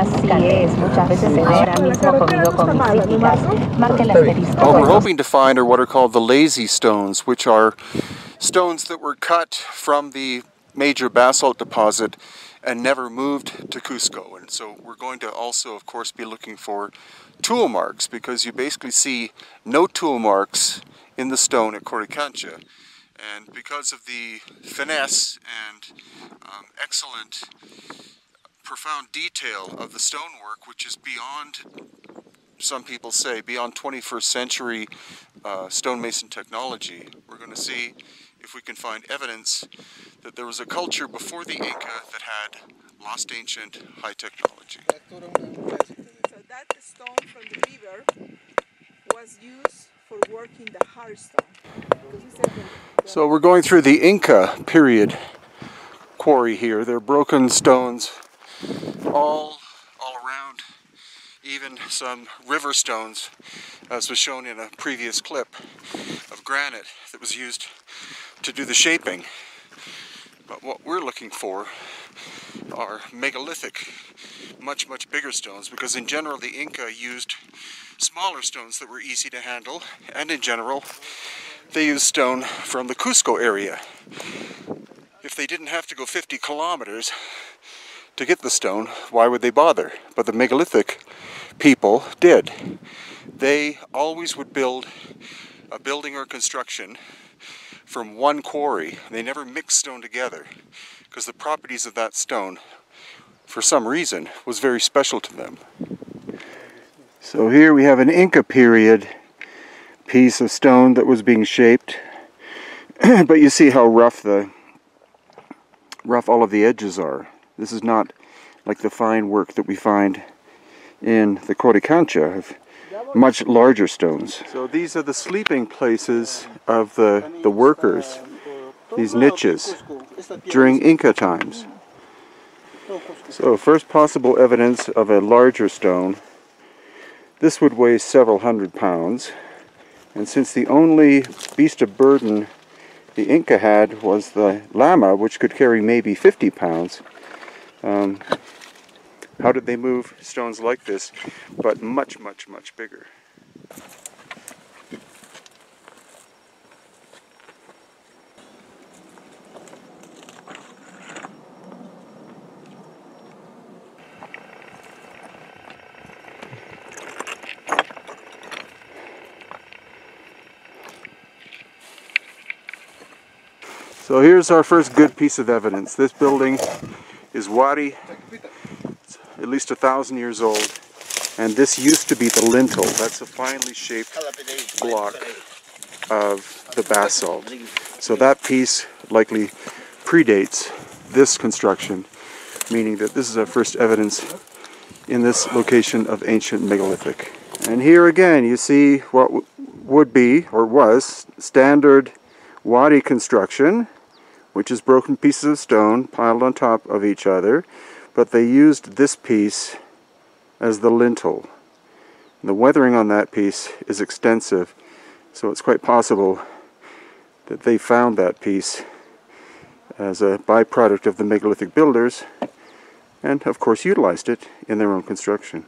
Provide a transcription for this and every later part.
Así es, muchas veces ahora mismo comido con mis hijas. Marque el asterisco. What we're hoping to find are what are called the lazy stones, which are stones that were cut from the major basalt deposit and never moved to Cusco. And so we're going to also, of course, be looking for tool marks because you basically see no tool marks in the stone at Coricancha. And because of the finesse and um, excellent, profound detail of the stonework, which is beyond, some people say, beyond 21st century uh, stonemason technology, we're going to see if we can find evidence that there was a culture before the Inca that had lost ancient high technology. So that stone from the river was used for working the hard stone. Because he said that So we're going through the Inca period quarry here. They're broken stones all all around, even some river stones, as was shown in a previous clip of granite that was used to do the shaping. But what we're looking for are megalithic, much, much bigger stones, because in general the Inca used smaller stones that were easy to handle, and in general they used stone from the Cusco area. If they didn't have to go 50 kilometers to get the stone, why would they bother? But the megalithic people did. They always would build a building or construction from one quarry. They never mixed stone together because the properties of that stone, for some reason, was very special to them. So here we have an Inca period piece of stone that was being shaped. but you see how rough the rough all of the edges are. This is not like the fine work that we find in the Coricancha of much larger stones. So these are the sleeping places of the, the workers, these niches, during Inca times. So first possible evidence of a larger stone. This would weigh several hundred pounds. And since the only beast of burden the Inca had was the llama, which could carry maybe 50 pounds, um, how did they move stones like this, but much, much, much bigger? So here's our first good piece of evidence. This building is Wari, at least a thousand years old, and this used to be the lintel. That's a finely shaped block of the basalt. So that piece likely predates this construction, meaning that this is our first evidence in this location of ancient megalithic. And here again you see what would be, or was, standard Wari construction, which is broken pieces of stone piled on top of each other, but they used this piece as the lintel. The weathering on that piece is extensive, so it's quite possible that they found that piece as a byproduct of the megalithic builders and, of course, utilized it in their own construction.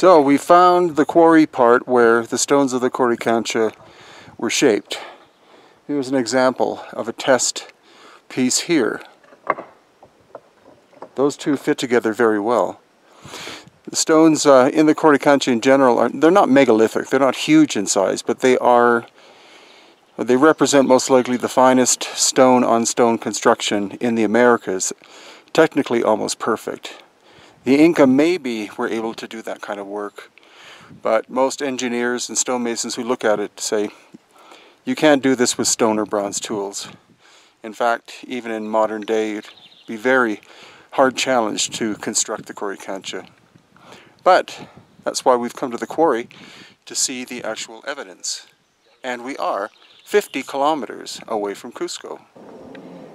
So we found the quarry part where the stones of the Coricancha were shaped. Here's an example of a test piece here. Those two fit together very well. The stones uh, in the Coricancha in general, are, they're not megalithic, they're not huge in size, but they are, they represent most likely the finest stone on stone construction in the Americas, technically almost perfect. The Inca maybe were able to do that kind of work, but most engineers and stonemasons who look at it say, you can't do this with stone or bronze tools. In fact, even in modern day, it'd be very hard challenge to construct the Coricancha. But that's why we've come to the quarry to see the actual evidence. And we are 50 kilometers away from Cusco.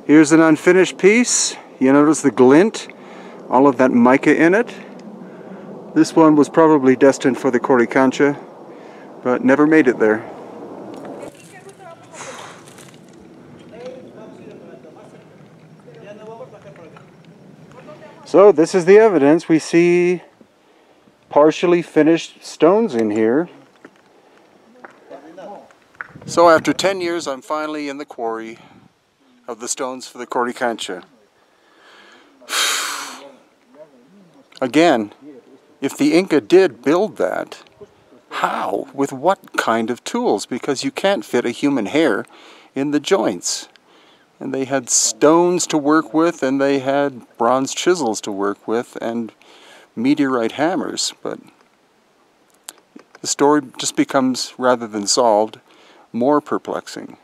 Here's an unfinished piece. You notice the glint, all of that mica in it. This one was probably destined for the Coricancha, but never made it there. So this is the evidence. We see partially finished stones in here. So after 10 years, I'm finally in the quarry of the stones for the Coricancha. Again, if the Inca did build that, how? With what kind of tools? Because you can't fit a human hair in the joints. And they had stones to work with, and they had bronze chisels to work with, and meteorite hammers. But the story just becomes, rather than solved, more perplexing.